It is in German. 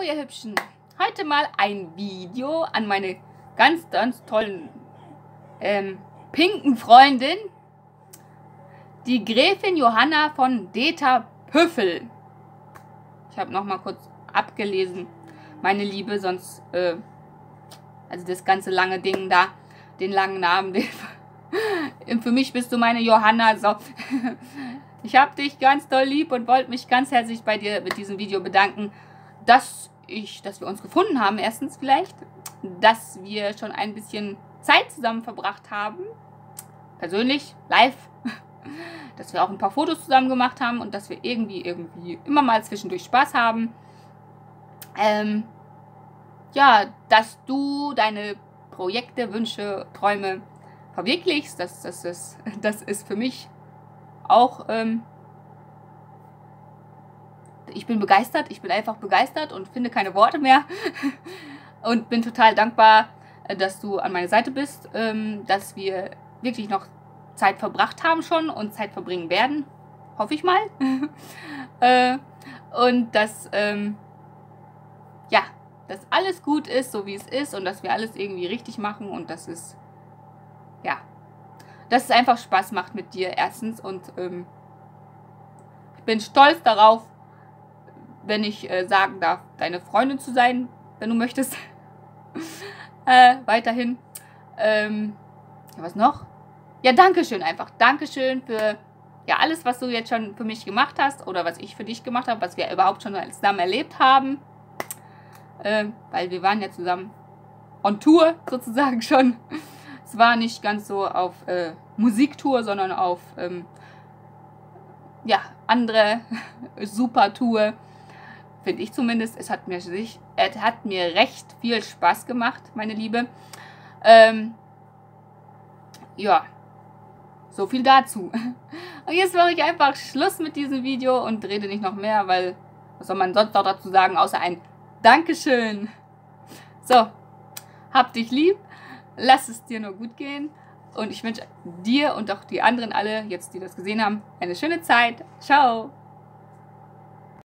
Hallo ihr Hübschen. Heute mal ein Video an meine ganz, ganz tollen ähm, pinken Freundin, die Gräfin Johanna von Deta Püffel. Ich habe noch mal kurz abgelesen, meine Liebe, sonst, äh, also das ganze lange Ding da, den langen Namen, den, für mich bist du meine Johanna, so. Ich habe dich ganz doll lieb und wollte mich ganz herzlich bei dir mit diesem Video bedanken, dass ich, dass wir uns gefunden haben, erstens vielleicht, dass wir schon ein bisschen Zeit zusammen verbracht haben, persönlich, live, dass wir auch ein paar Fotos zusammen gemacht haben und dass wir irgendwie, irgendwie immer mal zwischendurch Spaß haben. Ähm, ja, dass du deine Projekte, Wünsche, Träume verwirklichst, das, das, ist, das ist für mich auch, ähm, ich bin begeistert, ich bin einfach begeistert und finde keine Worte mehr und bin total dankbar, äh, dass du an meiner Seite bist, ähm, dass wir wirklich noch Zeit verbracht haben schon und Zeit verbringen werden, hoffe ich mal. äh, und dass, ähm, ja, dass alles gut ist, so wie es ist und dass wir alles irgendwie richtig machen und dass es, ja, dass es einfach Spaß macht mit dir erstens und ähm, ich bin stolz darauf, wenn ich äh, sagen darf, deine Freundin zu sein, wenn du möchtest. äh, weiterhin. Ähm, ja, was noch? Ja, Dankeschön einfach. Dankeschön für ja, alles, was du jetzt schon für mich gemacht hast oder was ich für dich gemacht habe, was wir überhaupt schon zusammen erlebt haben. Äh, weil wir waren ja zusammen on Tour sozusagen schon. Es war nicht ganz so auf äh, Musiktour, sondern auf ähm, ja, andere Super-Tour. Finde ich zumindest. Es hat, mir, es hat mir recht viel Spaß gemacht, meine Liebe. Ähm, ja, so viel dazu. Und jetzt mache ich einfach Schluss mit diesem Video und rede nicht noch mehr, weil was soll man sonst noch dazu sagen, außer ein Dankeschön. So, hab dich lieb lass es dir nur gut gehen. Und ich wünsche dir und auch die anderen alle, jetzt die das gesehen haben, eine schöne Zeit. Ciao!